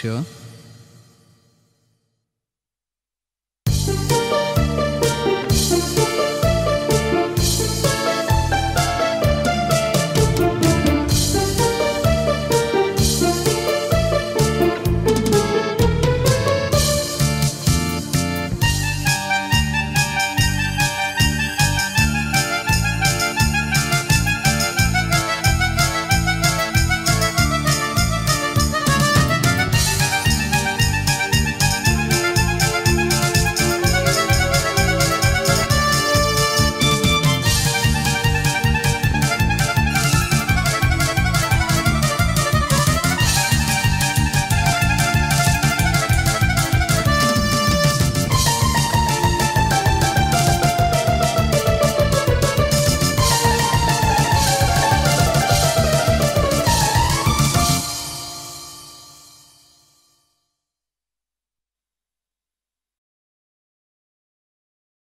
sure.